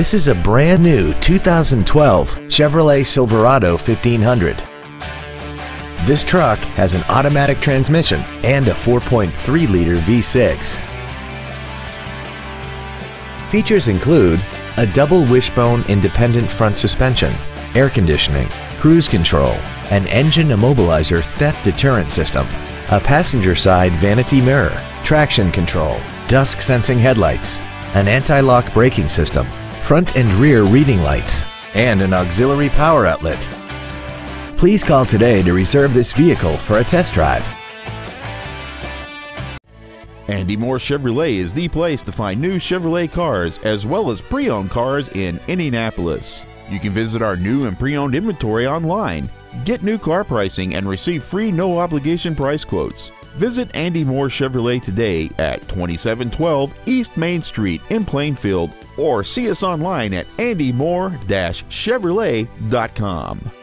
This is a brand new 2012 Chevrolet Silverado 1500. This truck has an automatic transmission and a 4.3-liter V6. Features include a double wishbone independent front suspension, air conditioning, cruise control, an engine immobilizer theft deterrent system, a passenger side vanity mirror, traction control, dusk sensing headlights, an anti-lock braking system, front and rear reading lights, and an auxiliary power outlet. Please call today to reserve this vehicle for a test drive. Andy Mohr Chevrolet is the place to find new Chevrolet cars as well as pre owned cars in Indianapolis. You can visit our new and pre owned inventory online, get new car pricing, and receive free no obligation price quotes. Visit Andy Mohr Chevrolet today at 2712 East Main Street in Plainfield or see us online at andymohr-chevrolet.com.